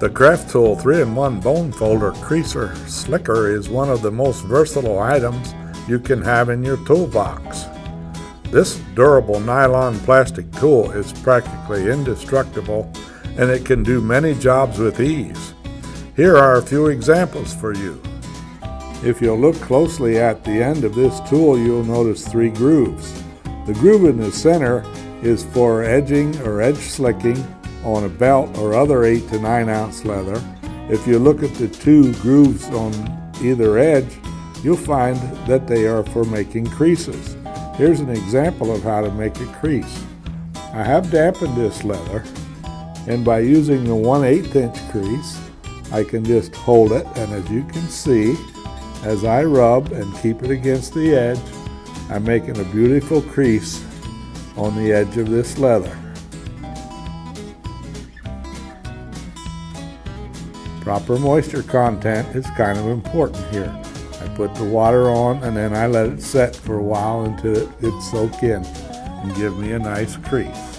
The Craftool 3-in-1 Bone Folder Creaser Slicker is one of the most versatile items you can have in your toolbox. This durable nylon plastic tool is practically indestructible and it can do many jobs with ease. Here are a few examples for you. If you'll look closely at the end of this tool, you'll notice three grooves. The groove in the center is for edging or edge slicking on a belt or other 8 to 9 ounce leather. If you look at the two grooves on either edge, you'll find that they are for making creases. Here's an example of how to make a crease. I have dampened this leather and by using the 1 8 inch crease I can just hold it and as you can see as I rub and keep it against the edge I'm making a beautiful crease on the edge of this leather. Proper moisture content is kind of important here. I put the water on and then I let it set for a while until it gets soak in and give me a nice crease.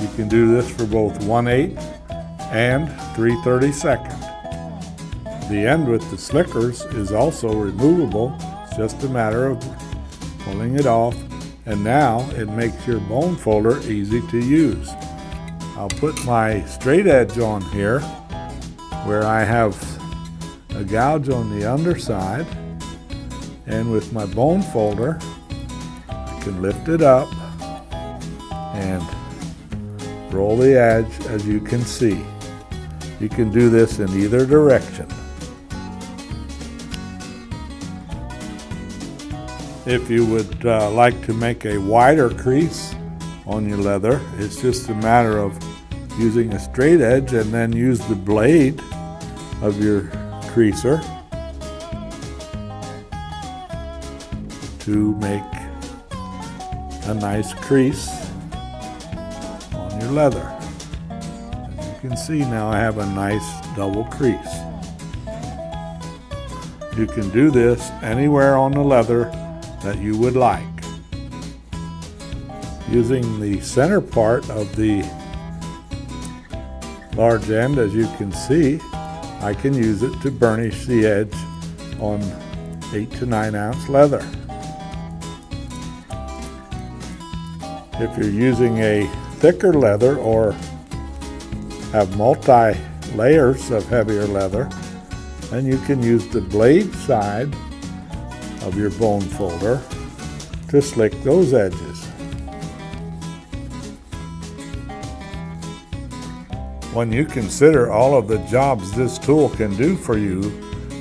You can do this for both 1 8 and 3 32nd. The end with the slickers is also removable. It's just a matter of pulling it off and now it makes your bone folder easy to use. I'll put my straight edge on here where I have a gouge on the underside and with my bone folder I can lift it up and roll the edge as you can see. You can do this in either direction. If you would uh, like to make a wider crease on your leather, it's just a matter of using a straight edge and then use the blade of your creaser to make a nice crease on your leather. As you can see now I have a nice double crease. You can do this anywhere on the leather that you would like. Using the center part of the large end as you can see I can use it to burnish the edge on 8 to 9 ounce leather. If you're using a thicker leather or have multi layers of heavier leather, then you can use the blade side of your bone folder to slick those edges. When you consider all of the jobs this tool can do for you,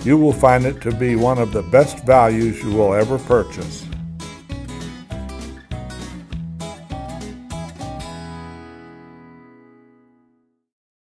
you will find it to be one of the best values you will ever purchase.